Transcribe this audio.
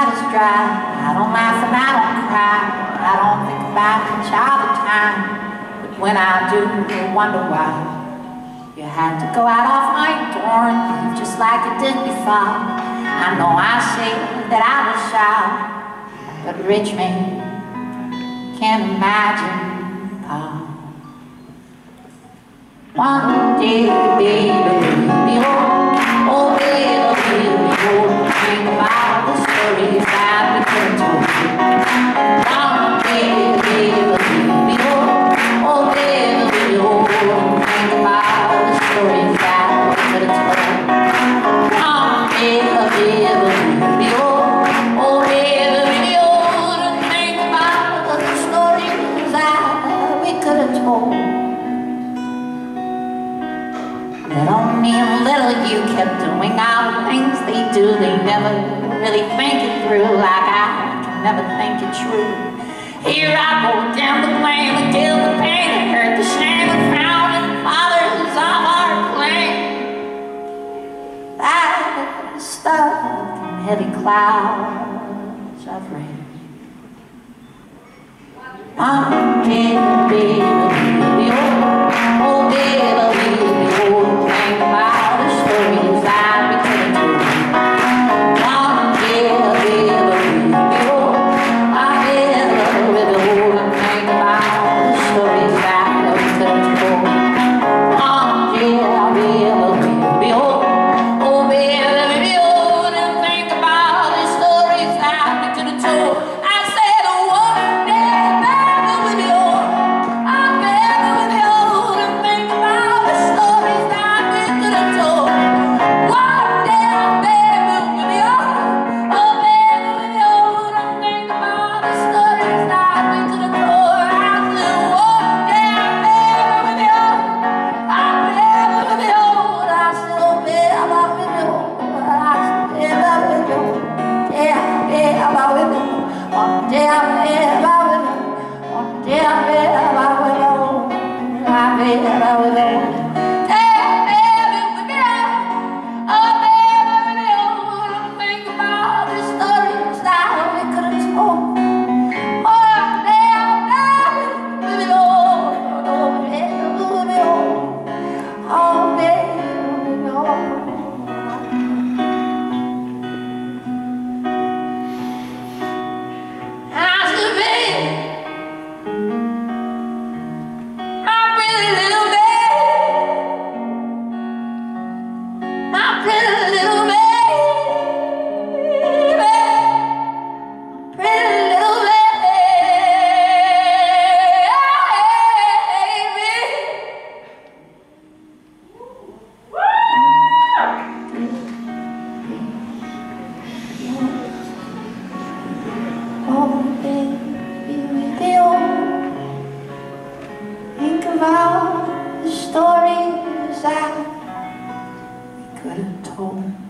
I don't laugh and I don't cry. I don't think about each other time. But when I do, I wonder why. You had to go out off my door and leave just like you did before. I know I say that I was shy, but rich man can't imagine how. One day, baby, told. Little me and little you kept doing all the things they do. They never really think it through like I can never think it true. Here I go down the blame, the guilt, the pain, the hurt, the shame, the frown, and fathers of our claim. That stuck in heavy clouds of rain. One day, baby, baby. Oh, baby, baby, oh. Think about the stories that we could have told.